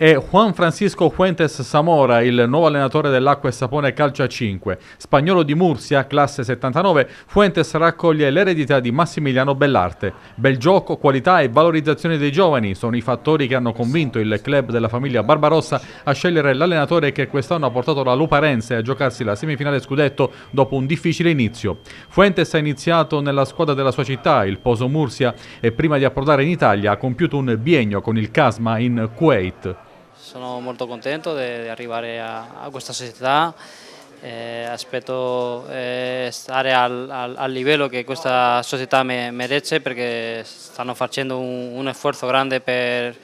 È Juan Francisco Fuentes Zamora, il nuovo allenatore dell'Acqua e Sapone Calcio a 5. Spagnolo di Mursia, classe 79, Fuentes raccoglie l'eredità di Massimiliano Bellarte. Bel gioco, qualità e valorizzazione dei giovani sono i fattori che hanno convinto il club della famiglia Barbarossa a scegliere l'allenatore che quest'anno ha portato la Luparense a giocarsi la semifinale scudetto dopo un difficile inizio. Fuentes ha iniziato nella squadra della sua città, il Poso Mursia, e prima di approdare in Italia ha compiuto un biennio con il Casma in Kuwait. Sono molto contento di arrivare a, a questa società, eh, aspetto eh, stare al, al, al, livello che questa società me, merece perché stanno facendo un, un sforzo grande per,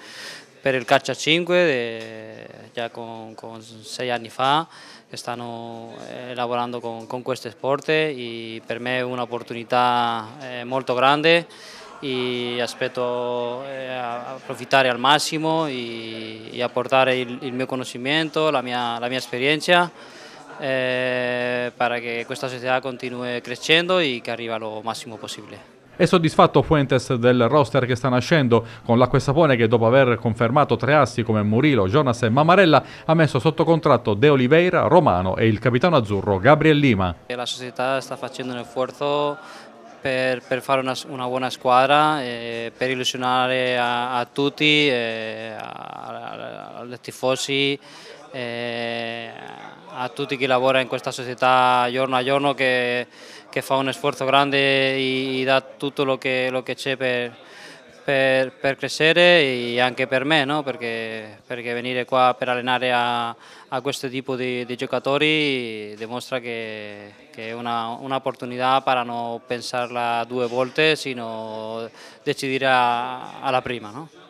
per, il calcio a 5, de, già con, con, sei anni fa, stanno eh, lavorando con, con queste sport e per me è un'opportunità eh, molto grande y aspetto eh, approfittare al massimo e, e apportare il, il, mio conoscimento, la mia, la mia esperienza eh, para che questa società continui crescendo e che arrivi al massimo possibile. È soddisfatto Fuentes del roster che sta nascendo con l'acqua e sapone che dopo aver confermato tre assi come Murilo, Jonas e Mamarella ha messo sotto contratto De Oliveira, Romano e il capitano azzurro Gabriel Lima. La società sta facendo un sforzo per, per fare una, una, buona squadra, eh, per illusionare a, a tutti, eh, ai tifosi, eh, a tutti chi lavora in questa società giorno a giorno che, che fa un sforzo grande e, e dà tutto lo che, c'è per, per, per, crescere e anche per me, no? perché, perché, venire qua per allenare a, a questo tipo di, di giocatori dimostra che, che è un'opportunità per non pensarla due volte, sino decidere alla prima. No?